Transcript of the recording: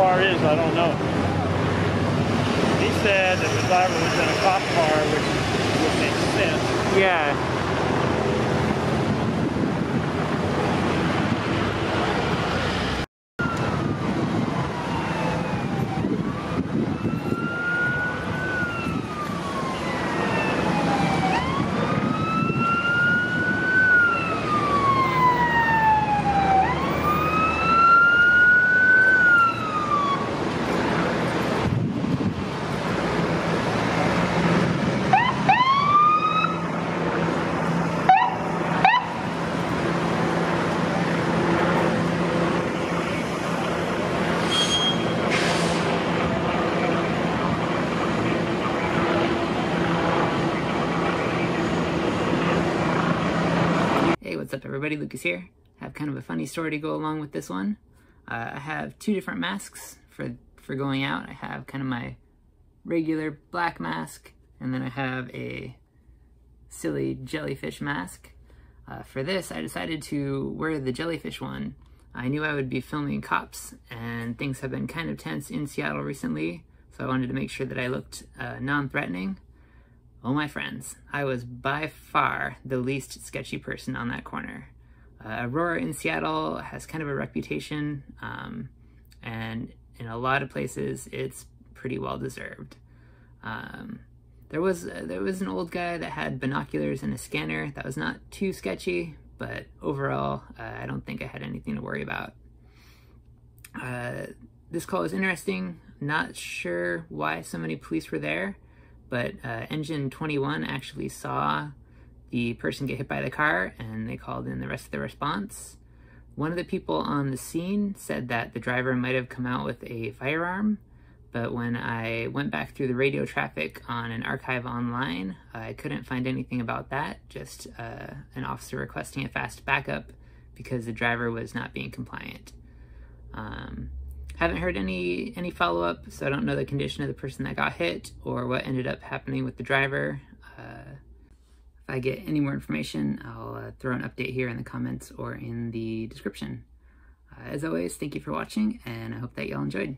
car is, I don't know. He said that the driver was in a cop car, which would make sense. Yeah. What's up everybody? Lucas here. I have kind of a funny story to go along with this one. Uh, I have two different masks for, for going out. I have kind of my regular black mask, and then I have a silly jellyfish mask. Uh, for this, I decided to wear the jellyfish one. I knew I would be filming cops, and things have been kind of tense in Seattle recently, so I wanted to make sure that I looked uh, non-threatening. Oh, my friends, I was by far the least sketchy person on that corner. Uh, Aurora in Seattle has kind of a reputation, um, and in a lot of places, it's pretty well deserved. Um, there was uh, there was an old guy that had binoculars and a scanner that was not too sketchy, but overall, uh, I don't think I had anything to worry about. Uh, this call was interesting. Not sure why so many police were there but uh, Engine 21 actually saw the person get hit by the car and they called in the rest of the response. One of the people on the scene said that the driver might have come out with a firearm, but when I went back through the radio traffic on an archive online, I couldn't find anything about that, just uh, an officer requesting a fast backup because the driver was not being compliant. Um, haven't heard any any follow-up, so I don't know the condition of the person that got hit or what ended up happening with the driver. Uh, if I get any more information, I'll uh, throw an update here in the comments or in the description. Uh, as always, thank you for watching, and I hope that y'all enjoyed.